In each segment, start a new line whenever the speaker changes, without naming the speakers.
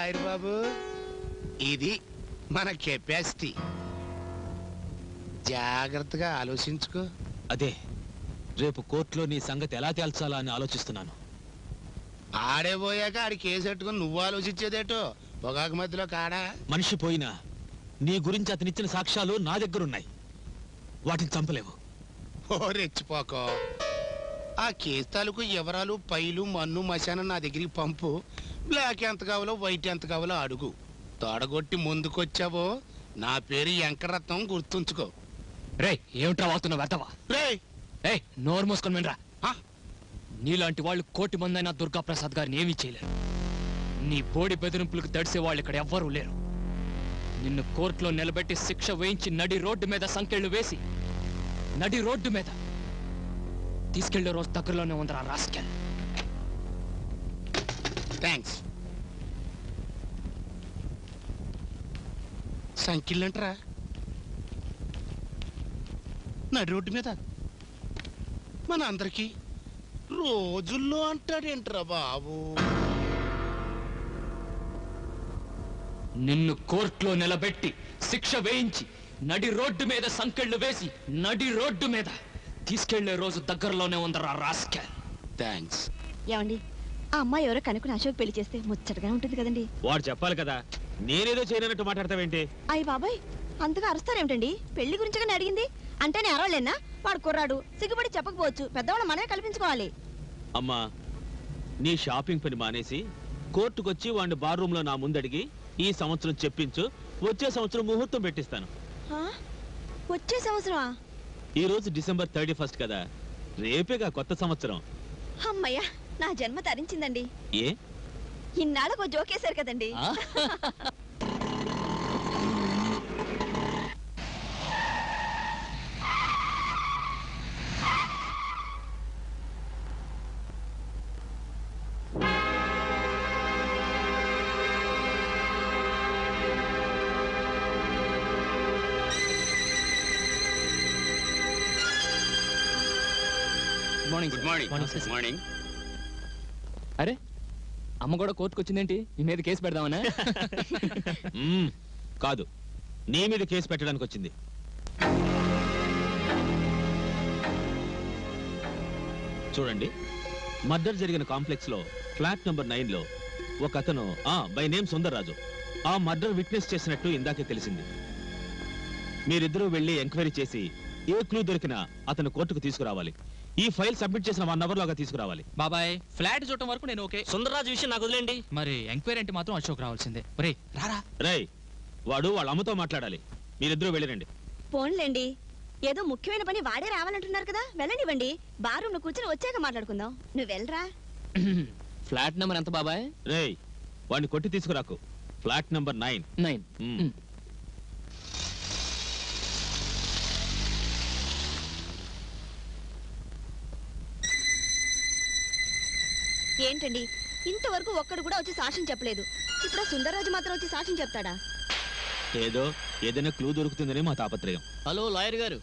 Lawyer బాబు ఇది మన capacity. జాగ్రత్తగా ఆలోచించుకో.
అదే రేపు కోర్టులో నీ సంగతి ఎలా తేల్చాలా అని ఆలోచిస్తున్నాను.
ఆడే పోయాక ఆడి కేసు పెట్టుకుని నువ్వు ఆలోచించేదేటో పొగాకు మధ్యలో కాడా?
మనిషి పోయినా నీ గురించి అతనిచ్చిన సాక్ష్యాలు నా దగ్గరున్నాయి. వాటిని చంపలేవు.
ఓ రెచ్చిపోకో. ఆ కేసు తాలూకు వివరాలు పైలు మన్ను మశానం నా దగ్గరికి పంపు. బ్లాక్ ఎంత కావాలో వైట్ ఎంత కావాలో అడుగు. తొడగొట్టి ముందుకొచ్చావో నా పేరు వెంకరత్నం గుర్తుంచుకో.
రే ఏమిట్రా వాగుతున్నావు వెతవా
రే
రే నోరు మూసుకొని వినరా.
ఆ,
నీలాంటి వాళ్ళు కోటి మంది అయినా దుర్గా ప్రసాద్ గారిని ఏమీ చేయలేరు. నీ బోడి బెదిరింపులకు తడిసే వాళ్ళు ఇక్కడ ఎవ్వరూ లేరు. నిన్ను కోర్టులో నిలబెట్టి శిక్ష వేయించి నడి రోడ్డు మీద సంకెళ్ళు వేసి నడి రోడ్డు మీద తీసుకెళ్ళే రోజు దగ్గరలోనే ఉందిరా రాస్కెల్.
థ్యాంక్స్ సంకిళ్ళంటరా నడి రోడ్డు మీద మన అందరికి రోజుల్లో అంటాడేంట్రా బాబు?
నిన్ను కోర్టులో నిలబెట్టి శిక్ష వేయించి నడి రోడ్డు మీద సంకెళ్ళు వేసి నడి రోడ్డు మీద తీసుకెళ్ళే రోజు దగ్గరలోనే ఉందరా రాస్కెల్.
థ్యాంక్స్
ఏమండి? ఆ అమ్మాయి ఎవరో కనుక్కుని అశోక్ పెళ్ళి చేస్తే ముచ్చటగా ఉంటుంది కదండి.
వాడు చెప్పాలి కదా నేనేదో చేయనట్టు మాట్లాడతావేంటి?
అయ్యి బాబాయ్ అంతగా అరుస్తారేమిటండి? పెళ్ళి గురించి కానీ అడిగింది? అంటే నేను అరవలేనా? వాడు కుర్రాడు సిగ్గుపడి చెప్పకపోవచ్చు పెద్దవాళ్ళు మనమే కల్పించుకోవాలి.
అమ్మా నీ షాపింగ్ పని మానేసి కోర్టుకొచ్చి వాడిని బార్ రూమ్లో నా ముందడిగి ఈ సంవత్సరం చెప్పించు వచ్చే సంవత్సరం ముహూర్తం పెట్టిస్తాను?
వచ్చే సంవత్సరమా?
ఈ రోజు డిసెంబర్ థర్టీ ఫస్ట్ కదా రేపేగా కొత్త సంవత్సరం.
అమ్మయ్య నా జన్మ తరించిందండి.
ఏ?
ఇన్నాళ్ళకు జోకేశారు కదండి.
మార్నింగ్
గుడ్ మార్నింగ్ మార్నింగ్
అరే అమ్మ కూడా కోర్టుకు వచ్చిందేంటి నీ మీద కేసు పెడదామనా?
మ్మ్. కాదు. నీ మీద కేసు పెట్టడానికి వచ్చింది చూడండి మర్డర్ జరిగిన కాంప్లెక్స్లో ఫ్లాట్ నంబర్ నైన్లో ఒక అతను ఆ బై నేమ్ సుందర్రాజు. ఆ మర్డర్ విట్నెస్ చేసినట్టు ఇందాకే తెలిసింది. మీరిద్దరూ వెళ్ళి ఎంక్వైరీ చేసి ఏ క్లూ దొరికినా అతను కోర్టుకు తీసుకురావాలి. ఈ ఫైల్ సబ్మిట్ చేసిన వన్ అవర్ లోగా తీసుకురావాలి.
బాబాయ్ ఫ్లాట్ చూడటం వరకు నేను ఓకే.
సుందరరాజు విషయం నాకు వదిలేండి
మరి ఎంక్వైరీ అంటే మాత్రం అశోక్ రావాల్సిందే. ఒరే రారా?
రేయ్ వాడు వాళ్ళ అమ్మతో మాట్లాడాలి. మీరిద్దరూ వెళ్ళిరండి.
పోన్లేండి. ఏదో ముఖ్యమైన పని వాడే రావాలంటున్నారు కదా. వెళ్ళనివ్వండి. బార్ రూమ్లో కూర్చొని వచ్చాక మాట్లాడుకుందాం. నువ్వు వెళ్ళరా?
ఫ్లాట్ నెంబర్ ఎంత బాబాయ్?
రేయ్ వాడిని కొట్టి తీసుకురాకు. Flat number nine.
నైన్.
ఏంటండి? ఇంతవరకు ఒక్కడు కూడా వచ్చి సాక్ష్యం చెప్పలేదు. ఇప్పుడు సుందర్రాజు మాత్రం వచ్చి సాక్ష్యం చెప్తాడా?
ఏదో ఏదైనా క్లూ దొరుకుతుందని మా తాపత్రయం.
హలో లాయర్ గారు.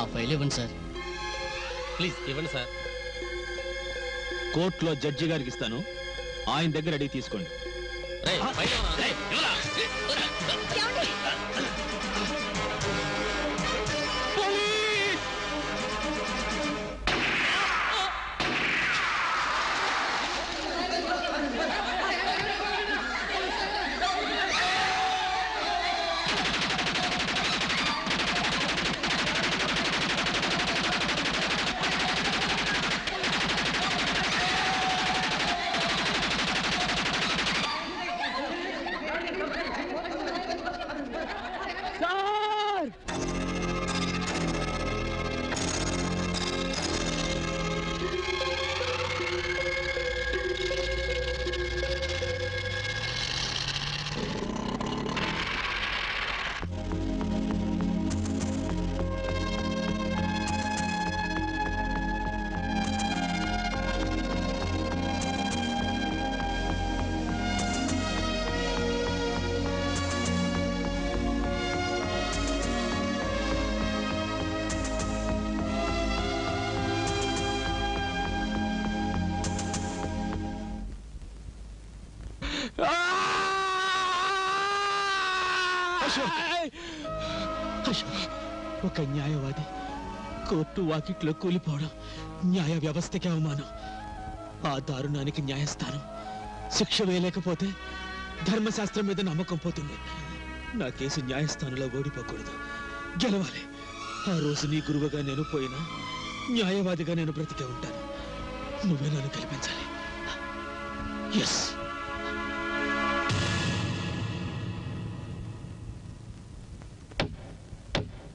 ఆ ఫైల్ ఇవ్వండి సార్.
ప్లీజ్ ఇవ్వండి సార్.
కోర్టులో జడ్జి గారికి ఇస్తాను. ఆయన దగ్గర అడిగి తీసుకోండి? ఒక న్యాయవాది కోర్టు వాకిట్లో కూలిపోవడం న్యాయ వ్యవస్థకి అవమానం. ఆ దారుణానికి న్యాయస్థానం. శిక్ష వేయలేకపోతే ధర్మశాస్త్రం మీద నమ్మకం పోతుంది. నా కేసు న్యాయస్థానంలో ఓడిపోకూడదు. గెలవాలి. ఆ రోజు నీ గురువుగా నేను పోయినా న్యాయవాదిగా నేను బ్రతికే ఉంటాను. నువ్వే నన్ను కల్పించాలి ఎస్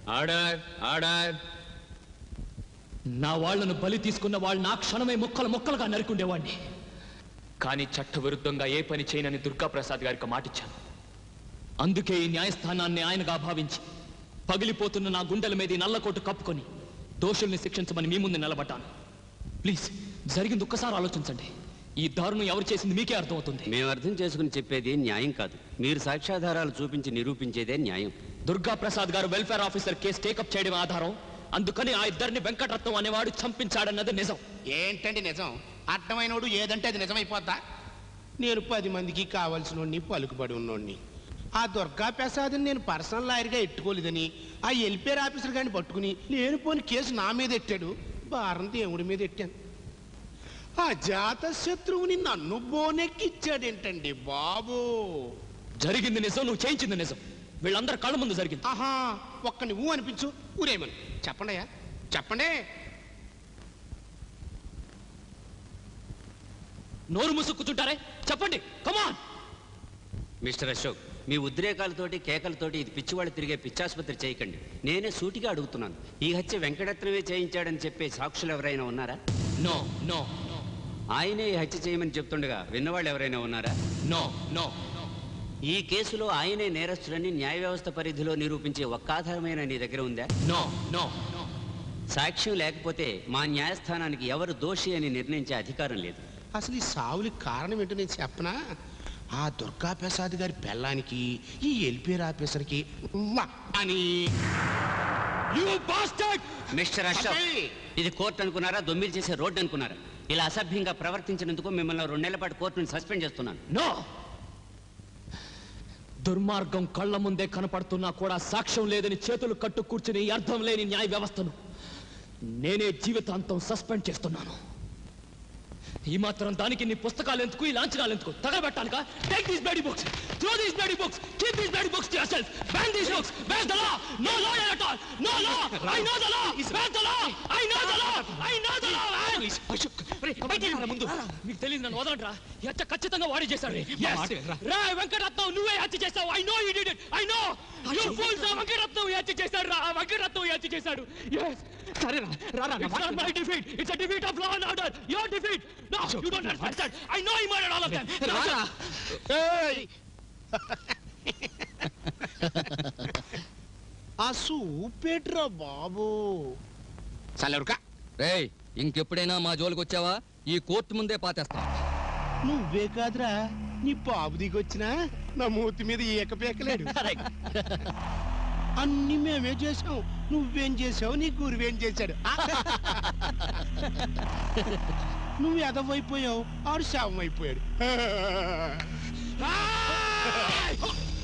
ఆర్డర్ ఆర్డర్ నా వాళ్ళను బలి తీసుకున్న వాళ్ళు నా క్షణమే ముక్కలు ముక్కలుగా నరుకుండేవాడిని. కానీ చట్టవిరుద్ధంగా ఏ పని చేయనని దుర్గాప్రసాద్ గారికి మాటిచ్చాను. అందుకే ఈ న్యాయస్థానాన్ని ఆయనగా భావించి పగిలిపోతున్న నా గుండెల మీద ఈ నల్లకోటు కప్పుకొని దోషుల్ని శిక్షించమని మీ ముందు నిలబడ్డాను. ప్లీజ్ జరిగింది ఒక్కసారి ఆలోచించండి. ఈ దారుణం ఎవరు చేసింది మీకే అర్థమవుతుంది.
మేము అర్థం చేసుకుని చెప్పేది న్యాయం కాదు. మీరు సాక్ష్యాధారాలు చూపించి నిరూపించేదే న్యాయం.
దుర్గా ప్రసాద్ గారు వెల్ఫేర్ ఆఫీసర్ కేసు టేకప్ చేయడం ఆధారం. అందుకని ఆ ఇద్దరిని వెంకటరత్నం అనేవాడు చంపించాడన్నది నిజం.
ఏంటండి నిజం? అడ్డమైనోడు ఏదంటే అది నిజమైపోద్దా? నేను పది మందికి కావలసినోడిని పలుకుబడి ఉన్నోడిని. ఆ దుర్గా ప్రసాద్ని నేను పర్సనల్ లాయర్గా ఎట్టుకోలేదని ఆ ఎల్పేర్ ఆఫీసర్ గారిని పట్టుకుని నేను పోని కేసు నా మీద ఎట్టాడు? భారం దేవుడి మీద ఎట్టాను. ఆ జాత శత్రువుని నన్ను బోనెక్కిచ్చాడేంటండి బాబు?
జరిగింది నిజం నువ్వు చేయించింది నిజం. వీళ్ళందరి కళ్ళ ముందు జరిగింది.
ఆహా ఒక్క నువ్వు అనిపించు ఊరేమని. చెప్పండి చెప్పండి.
నోరు ముసుక్కుచుంటారే చెప్పండి కమాన్
మిస్టర్ అశోక్ మీ ఉద్రేకాలతోటి కేకలతోటి ఇది పిచ్చివాళ్ళు తిరిగే పిచ్చాసుపత్రి చేయకండి. నేనే సూటిగా అడుగుతున్నాను. ఈ హత్య వెంకటరత్నమే చేయించాడని చెప్పే సాక్షులు ఎవరైనా ఉన్నారా?
నో నో
ఆయనే ఈ హత్య చేయమని చెప్తుండగా విన్నవాళ్ళు ఎవరైనా ఉన్నారా?
నో నో
ఈ కేసులో ఆయనే నేరస్తుడని న్యాయ వ్యవస్థ పరిధిలో నిరూపించే ఒక్క ఆధారమైన నీ దగ్గర ఉందా?
No no.
సాక్ష్యం లేకపోతే మా న్యాయస్థానానికి ఎవరు దోషి అని నిర్ణయించే అధికారం లేదు.
అసలు ఈ సావులకి కారణం ఏంటో నేను చెప్పనా? ఆ దుర్గా ప్రసాద్ గారి పెళ్ళానికి ఈ ఎల్పీఆర్ ఆఫీసర్కి ఉవ్వ. అని
మిస్టర్ అశోక్! ఇది కోర్టు అనుకున్నారా? దొమ్మిది చేసే రోడ్డు అనుకున్నారా? ఇలా అసభ్యంగా ప్రవర్తించినందుకు మిమ్మల్ని రెండేళ్ళ పాటు కోర్టు నుంచి సస్పెండ్ చేస్తున్నాను.
నో! దుర్మార్గం కళ్ళ ముందే కనపడుతున్నా కూడా సాక్ష్యం లేదని చేతులు కట్టు కూర్చుని అర్థం లేని న్యాయ వ్యవస్థను నేనే జీవితాంతం సస్పెండ్ చేస్తున్నాను. ఈ మాత్రం దానికి నీ పుస్తకాలు ఎందుకు ఈ లాంఛనాలు ఎందుకు? తగలబెట్టాలిగా? Take these bloody books throw these bloody books keep these bloody books to yourself ban these books ban the law no law at all no law I know the law ban the law I know the law I know the law ముందు. మీకు తెలియదు నన్ను వదలంట్రా ఈ హత్య ఖచ్చితంగా వాడి చేశాడు? రా. వెంకటరత్నం నువ్వే హత్య చేస్తావు I know you did it I know you fools Venkataratnam ఈ హత్య చేశాడు రా? వెంకటరత్నం హత్య చేశాడు? Yes.
రా రా
ఏయ్! ఆ సూపేట్రా బాబు. చల్లరుకా
రేయ్ ఇంకెప్పుడైనా మా జోలికి వచ్చావా? ఈ కోర్టు ముందే పాతేస్తా.
నువ్వే కాదురా. నీ బాబు దిగొచ్చినా నా మూతి మీద ఏకపేకలేడు. అన్ని మేమే చేసాం నువ్వేం చేసావు నీ గురువేం చేశాడు? నువ్వు ఎదవైపోయావు ఆడు శవం అయిపోయాడు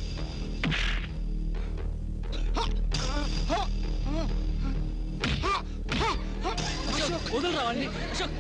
వదలరా వాడిని. అశోక్.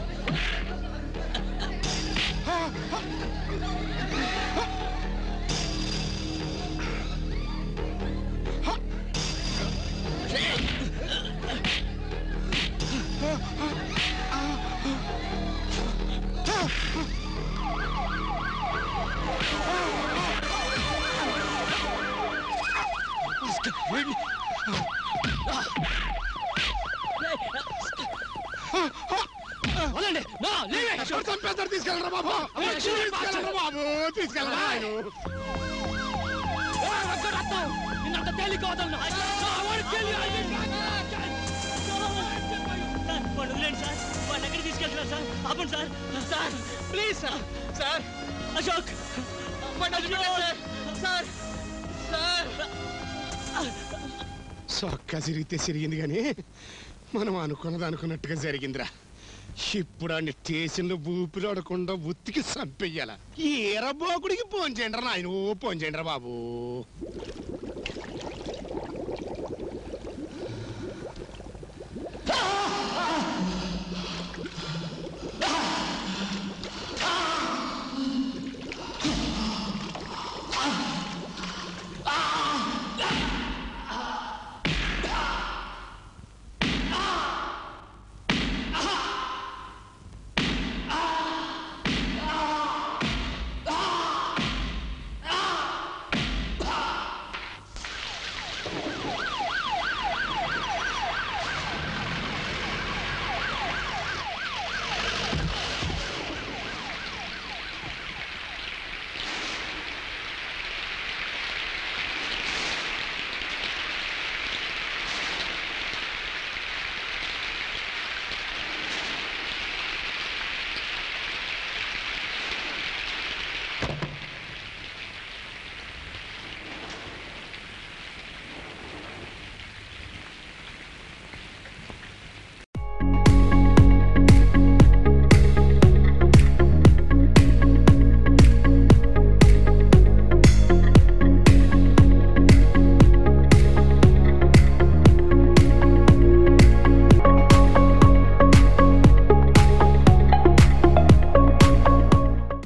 It.
తీసుకెళ్ళరా బాబు. తీసుకెళ్ళరా బాబు. తీసుకెళ్ళరా
నిన్నంత తేలిక వదలను.
వదిలేండి సార్ వాడిని ఎక్కడికి తీసుకెళ్తున్నారు సార్? ఆపండి sir. Sir please sir. Sir. Ashok. Sir. Sir.
సొక్క సిరిగితే సిరిగింది కానీ మనం అనుకున్నది అనుకున్నట్టుగా జరిగిందిరా. ఇప్పుడు ఆడిని స్టేషన్లో ఊపిరాడకుండా ఉత్తికి చంపేయాల? ఈ ఎరబోకుడికి ఫోన్ చేయండి రా నాయన ఫోన్ చేయండి బాబు.